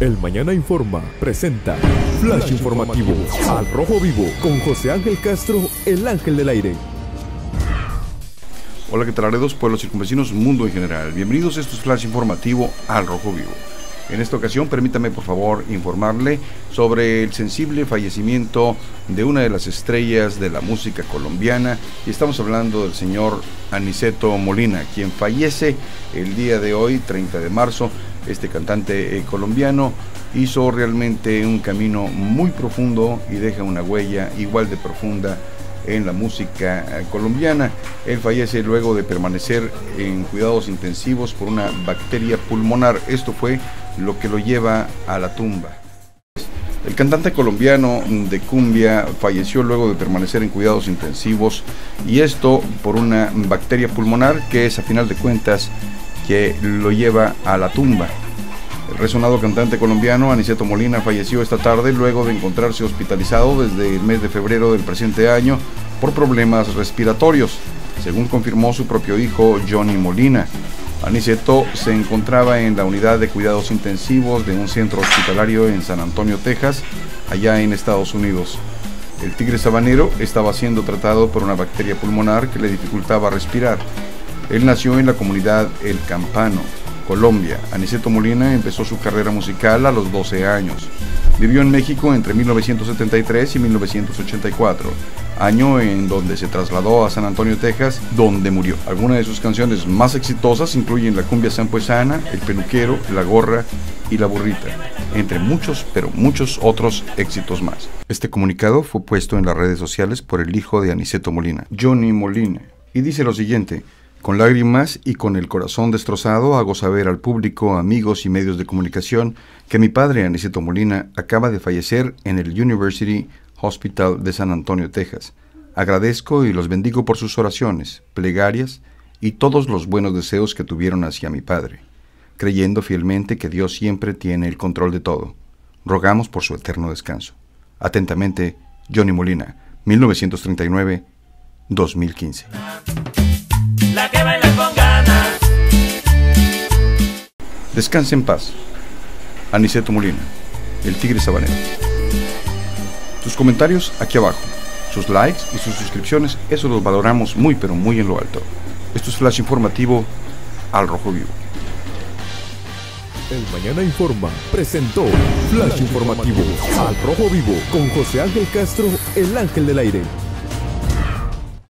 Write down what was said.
El Mañana Informa presenta Flash Informativo al Rojo Vivo con José Ángel Castro, el Ángel del Aire. Hola, ¿qué tal, Aredos, pueblos circunvecinos, mundo en general? Bienvenidos a estos Flash Informativo al Rojo Vivo. En esta ocasión, permítame por favor informarle sobre el sensible fallecimiento de una de las estrellas de la música colombiana y estamos hablando del señor Aniceto Molina, quien fallece el día de hoy, 30 de marzo. Este cantante eh, colombiano hizo realmente un camino muy profundo y deja una huella igual de profunda en la música eh, colombiana. Él fallece luego de permanecer en cuidados intensivos por una bacteria pulmonar. Esto fue lo que lo lleva a la tumba. El cantante colombiano de cumbia falleció luego de permanecer en cuidados intensivos y esto por una bacteria pulmonar que es a final de cuentas que lo lleva a la tumba. El resonado cantante colombiano Aniceto Molina falleció esta tarde luego de encontrarse hospitalizado desde el mes de febrero del presente año por problemas respiratorios, según confirmó su propio hijo Johnny Molina. Aniceto se encontraba en la unidad de cuidados intensivos de un centro hospitalario en San Antonio, Texas, allá en Estados Unidos. El tigre sabanero estaba siendo tratado por una bacteria pulmonar que le dificultaba respirar. Él nació en la comunidad El Campano, Colombia. Aniceto Molina empezó su carrera musical a los 12 años. Vivió en México entre 1973 y 1984, año en donde se trasladó a San Antonio, Texas, donde murió. Algunas de sus canciones más exitosas incluyen La cumbia sampuesana, El peluquero, La gorra y La burrita, entre muchos, pero muchos otros éxitos más. Este comunicado fue puesto en las redes sociales por el hijo de Aniceto Molina, Johnny Molina, y dice lo siguiente, con lágrimas y con el corazón destrozado hago saber al público, amigos y medios de comunicación que mi padre, Aniceto Molina, acaba de fallecer en el University Hospital de San Antonio, Texas. Agradezco y los bendigo por sus oraciones, plegarias y todos los buenos deseos que tuvieron hacia mi padre, creyendo fielmente que Dios siempre tiene el control de todo. Rogamos por su eterno descanso. Atentamente, Johnny Molina, 1939-2015 la que baila con ganas. Descanse en paz. Aniceto Molina, el Tigre Sabanero. Sus comentarios aquí abajo, sus likes y sus suscripciones, eso los valoramos muy pero muy en lo alto. Esto es Flash Informativo al Rojo Vivo. El Mañana Informa presentó Flash Informativo al Rojo Vivo con José Ángel Castro, el Ángel del Aire.